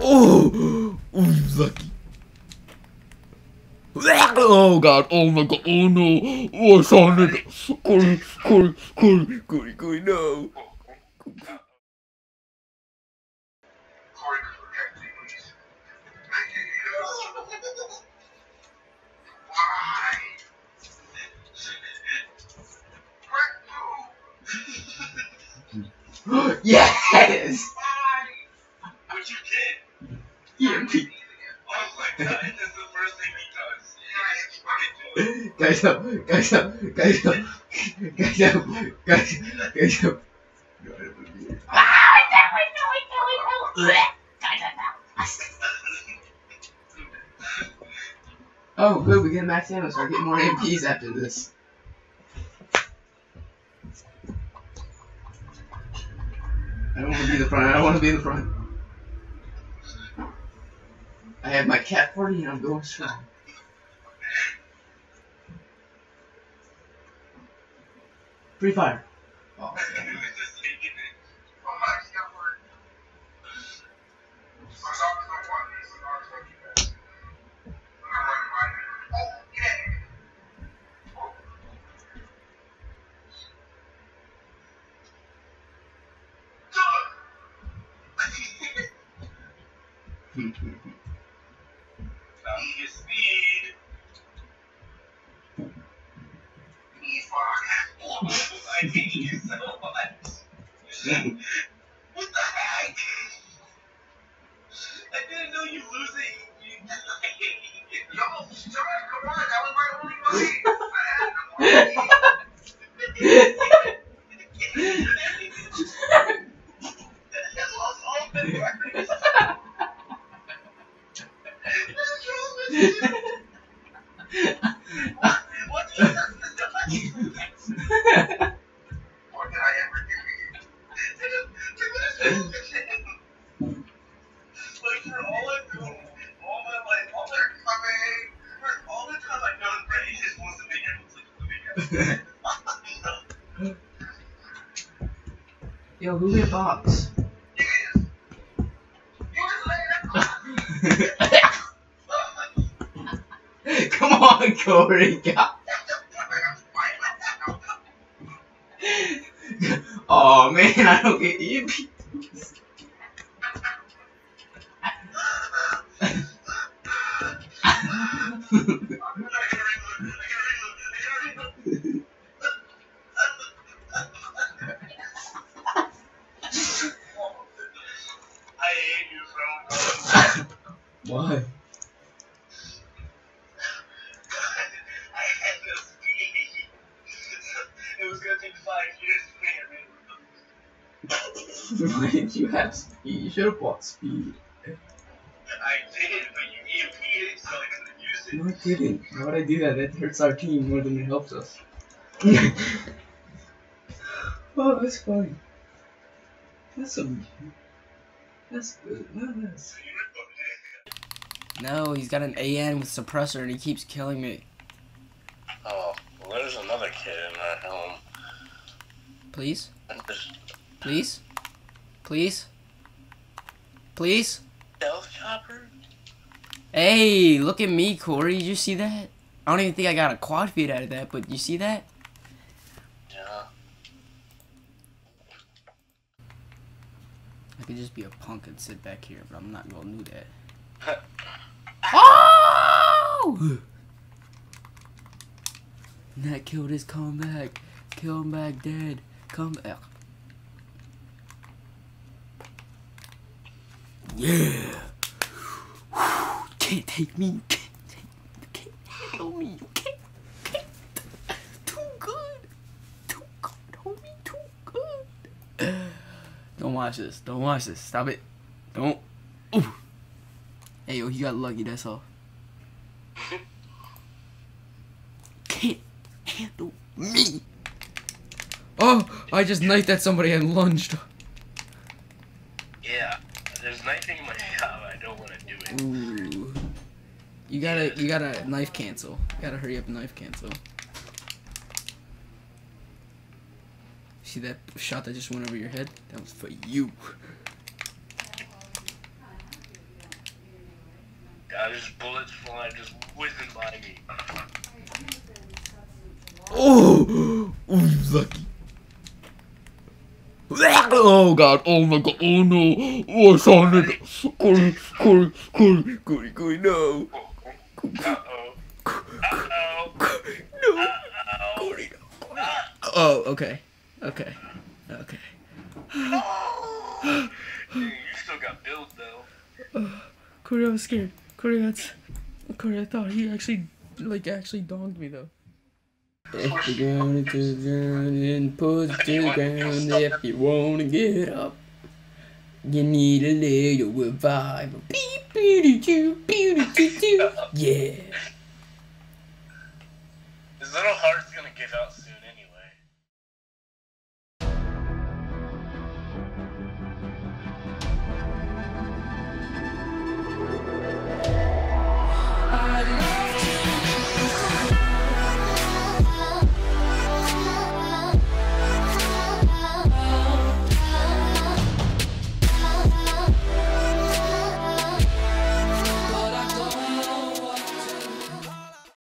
Oh, oh, lucky. Oh god, oh my god, oh no, oh I saw a nigga. Corey, Corey, Corey, no. Corey, does. Guys up, guys up, guys up, guys up, guys, guys up. Oh, good, we get ammo, so I get more APs after this. I don't want to be the front, I don't want to be in the front. I have my cat 40 and I'm going strong. Free fire. Oh, speed. What the heck? I didn't know you losing. You Yo, shut come on, that was my only money. I lost all the records. Yo, who get box? Come on, Corey. God. Oh man, I don't get E it Why did you have speed? You should have bought speed. I did, but you EMP'd so I couldn't use it. No, I didn't. Why would I do that? That hurts our team more than it helps us. oh, that's fine. That's a. That's good. No, that's. No, he's got an AN with suppressor and he keeps killing me. Oh, well, there's another kid in that home. Please? Please? Please? Please? stealth chopper? Hey, look at me, Corey. Did you see that? I don't even think I got a quad feed out of that, but you see that? Yeah. I could just be a punk and sit back here, but I'm not gonna do that. oh! That killed his comeback. Kill him back dead. Come back. Yeah. Can't take me. Can't take You can't handle me. You can't. can't. Too good. Too good, homie. Too good. Don't watch this. Don't watch this. Stop it. Don't. Ooh. Hey, yo, you got lucky, that's all. Can't handle me. Oh, I just knifed at somebody and lunged. Yeah. There's knifing in my job. I don't want to do it. Ooh. You gotta, you gotta knife cancel. You gotta hurry up and knife cancel. See that shot that just went over your head? That was for you. God, there's bullets flying, just whizzing by me. Oh, oh, lucky. Oh god, oh my god, oh no, oh I nigga. Corey, Corey, Corey, Corey, Corey, no. Uh-oh. Uh-oh. No. Corey, no. Corey. Oh, okay, okay, okay. Oh. Dude, you still got build though. Corey, I was scared. Corey, that's. Corey, I thought he actually, like, actually donged me though. If you're going to the ground and push to the ground, if you wanna get up, you need a little revival. Beep, beep, doo, beep, doo, doo. Yeah. His little heart's gonna give out soon.